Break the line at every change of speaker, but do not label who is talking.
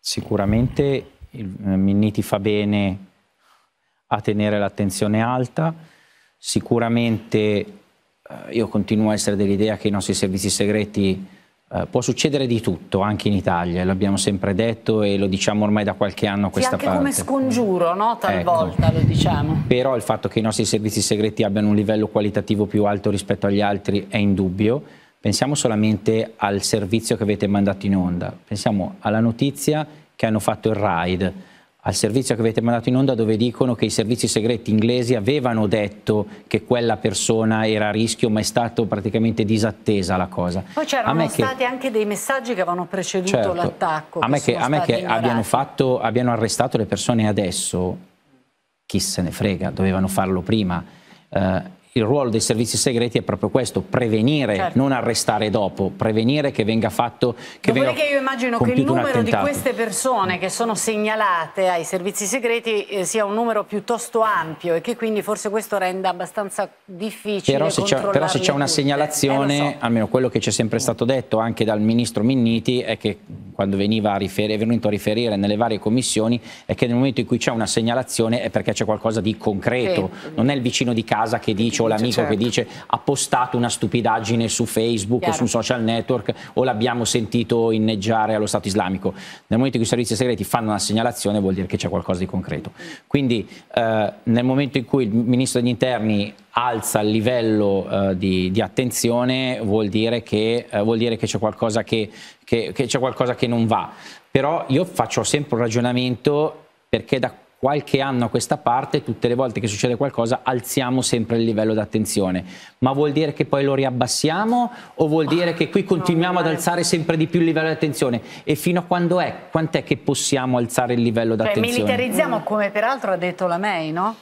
Sicuramente il eh, Minniti fa bene a tenere l'attenzione alta, sicuramente eh, io continuo a essere dell'idea che i nostri servizi segreti eh, può succedere di tutto anche in Italia, l'abbiamo sempre detto e lo diciamo ormai da qualche anno a questa
sì, anche
parte.
come scongiuro, no? talvolta ecco. lo diciamo.
Però il fatto che i nostri servizi segreti abbiano un livello qualitativo più alto rispetto agli altri è indubbio. Pensiamo solamente al servizio che avete mandato in onda, pensiamo alla notizia che hanno fatto il RAID, al servizio che avete mandato in onda dove dicono che i servizi segreti inglesi avevano detto che quella persona era a rischio ma è stato praticamente disattesa la cosa.
Poi c'erano stati che... anche dei messaggi che avevano preceduto certo, l'attacco.
A me che, a me che abbiano, fatto, abbiano arrestato le persone adesso, chi se ne frega, dovevano farlo prima. Uh, il ruolo dei servizi segreti è proprio questo, prevenire, certo. non arrestare dopo, prevenire che venga fatto che
Dopodiché venga io immagino che il numero di queste persone che sono segnalate ai servizi segreti eh, sia un numero piuttosto ampio e che quindi forse questo renda abbastanza difficile
Però se c'è una segnalazione, eh, so. almeno quello che ci è sempre stato detto anche dal ministro Minniti è che quando veniva a riferire, è venuto a riferire nelle varie commissioni è che nel momento in cui c'è una segnalazione è perché c'è qualcosa di concreto, sì. non è il vicino di casa che dice o l'amico certo. che dice ha postato una stupidaggine su Facebook Chiaro. o su un social network o l'abbiamo sentito inneggiare allo Stato islamico. Nel momento in cui i servizi segreti fanno una segnalazione vuol dire che c'è qualcosa di concreto. Quindi eh, nel momento in cui il Ministro degli Interni alza il livello uh, di, di, attenzione vuol dire che, uh, c'è qualcosa che, che, che, qualcosa che non va. Però io faccio sempre un ragionamento perché da qualche anno a questa parte, tutte le volte che succede qualcosa, alziamo sempre il livello d'attenzione. Ma vuol dire che poi lo riabbassiamo o vuol dire che qui continuiamo ad alzare sempre di più il livello di attenzione? E fino a quando è? Quant'è che possiamo alzare il livello d'attenzione?
Cioè, militarizziamo come peraltro ha detto la MEI, no?